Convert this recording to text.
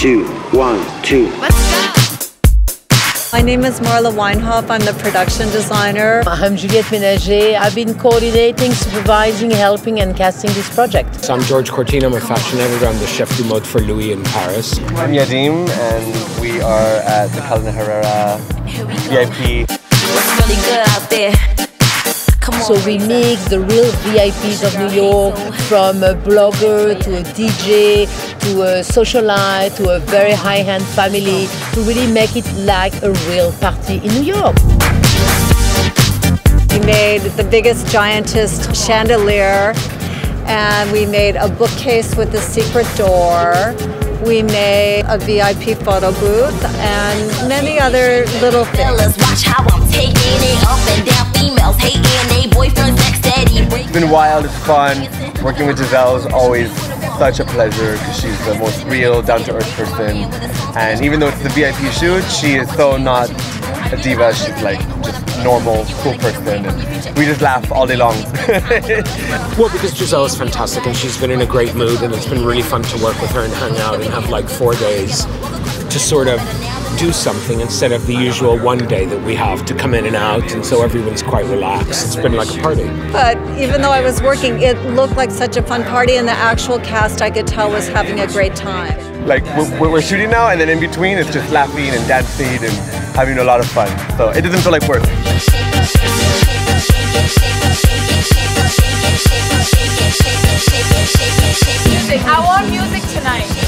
two, one, two. Let's go. My name is Marla Weinhoff. I'm the production designer. I'm Juliette Ménager. I've been coordinating, supervising, helping, and casting this project. So I'm George Cortina. I'm a fashion editor. I'm the chef du mode for Louis in Paris. I'm Yadim, and we are at the Carolina Herrera VIP. What's really good out there? Come on, So we mix the real VIPs of New York, from a blogger to a DJ to a socialite to a very high-end family, to really make it like a real party in New York. We made the biggest, giantest chandelier, and we made a bookcase with a secret door. We made a VIP photo booth and many other little things. Been wild, it's fun. Working with Gisele is always such a pleasure because she's the most real, down to earth person. And even though it's the VIP shoot, she is so not a diva. She's like just normal, cool person. And we just laugh all day long. Well, because Gisele is fantastic and she's been in a great mood, and it's been really fun to work with her and hang out and have like four days to sort of do something instead of the usual one day that we have to come in and out, and so everyone's quite relaxed. It's been like a party. But even though I was working, it looked like such a fun party, and the actual cast I could tell was having a great time. like we're, we're shooting now, and then in between it's just laughing and dancing and having a lot of fun. So it doesn't feel like work. Music. I want music tonight.